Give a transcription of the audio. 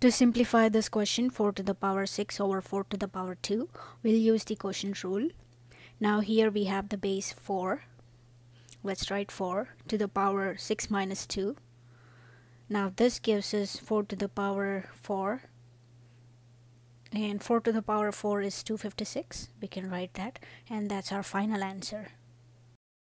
To simplify this question 4 to the power 6 over 4 to the power 2 we'll use the quotient rule. Now here we have the base 4. Let's write 4 to the power 6 minus 2. Now this gives us 4 to the power 4 and 4 to the power 4 is 256 we can write that and that's our final answer